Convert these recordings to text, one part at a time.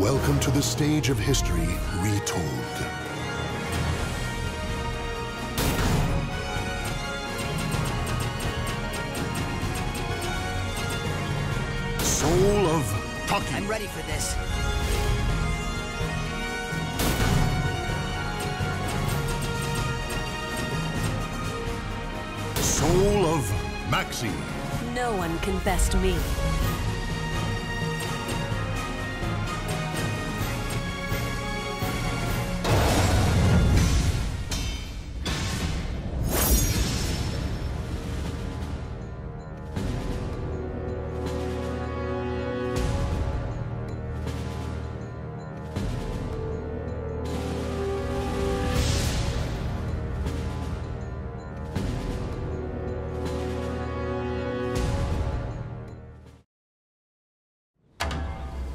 Welcome to the stage of history retold. Soul of Taki. I'm ready for this. Soul of Maxi. No one can best me.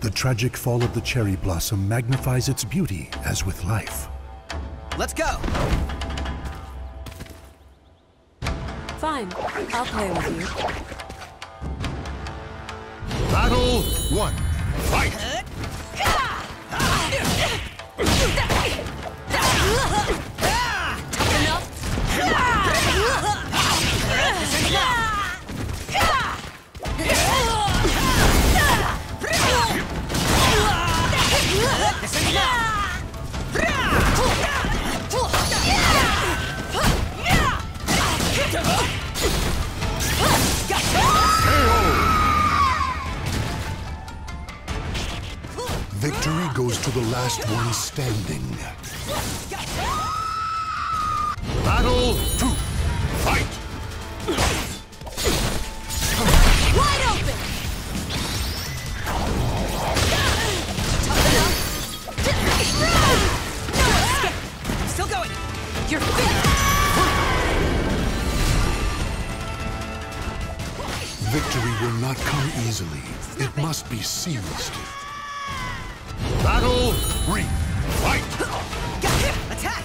The tragic fall of the cherry blossom magnifies its beauty as with life. Let's go! Fine, I'll play with you. Battle one. Fight! The last one standing. Battle two. Fight! Wide open! I'm still going! You're finished! Victory will not come easily. It must be seized. Battle three. Fight! Attack!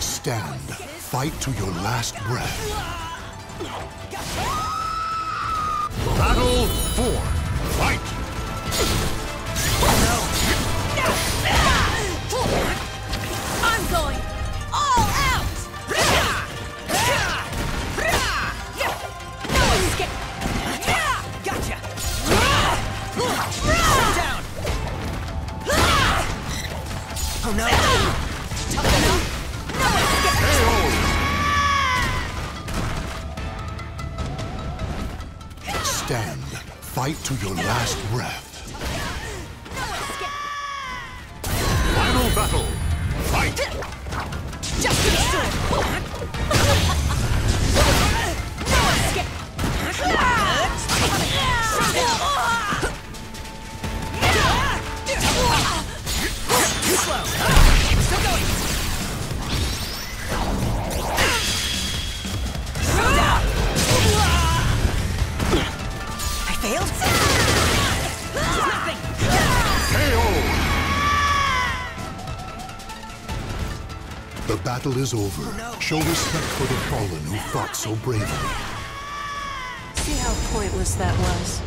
Stand. Fight to your last breath. Battle 4. Oh no! Tough enough? No escape! Stand. Fight to your last breath. Battle is over. no. Show respect for the fallen who fought so bravely. See how pointless that was?